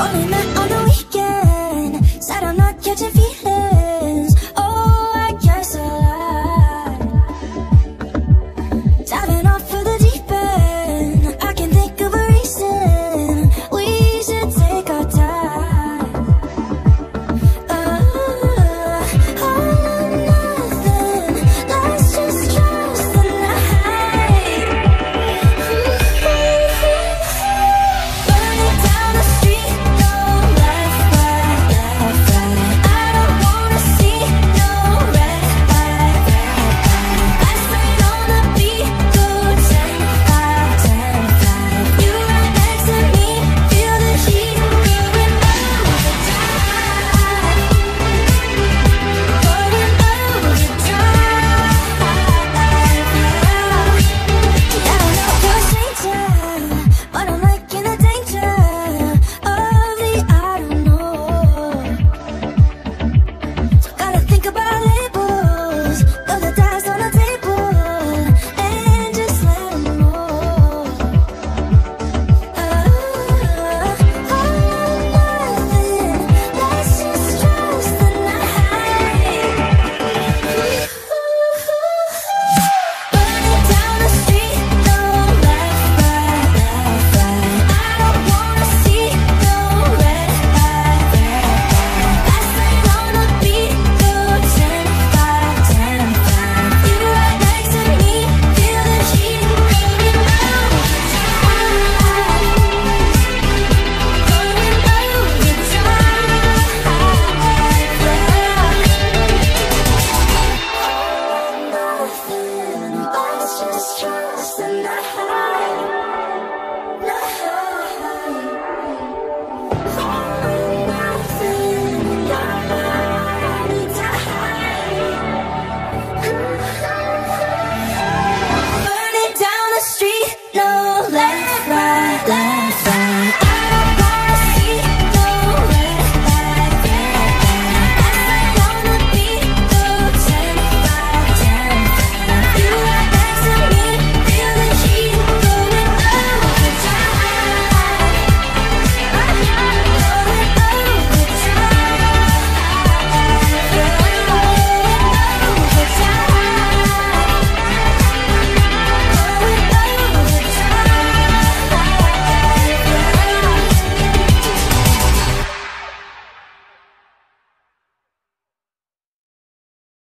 on my own. just trust and I hide.